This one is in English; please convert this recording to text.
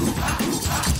Ooh, ah, ooh, ah.